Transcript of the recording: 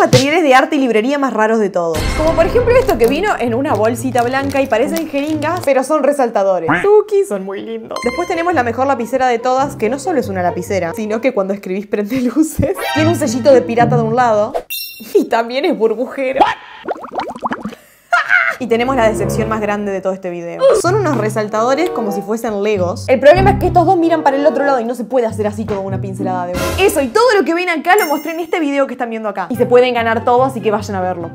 materiales de arte y librería más raros de todos. Como por ejemplo esto que vino en una bolsita blanca y parecen jeringas, pero son resaltadores. Tuki, son muy lindos. Después tenemos la mejor lapicera de todas, que no solo es una lapicera, sino que cuando escribís prende luces. Tiene un sellito de pirata de un lado. Y también es burbujera. Y tenemos la decepción más grande de todo este video. Son unos resaltadores como si fuesen legos. El problema es que estos dos miran para el otro lado y no se puede hacer así como una pincelada de uno. Eso y todo lo que ven acá lo mostré en este video que están viendo acá. Y se pueden ganar todo, así que vayan a verlo.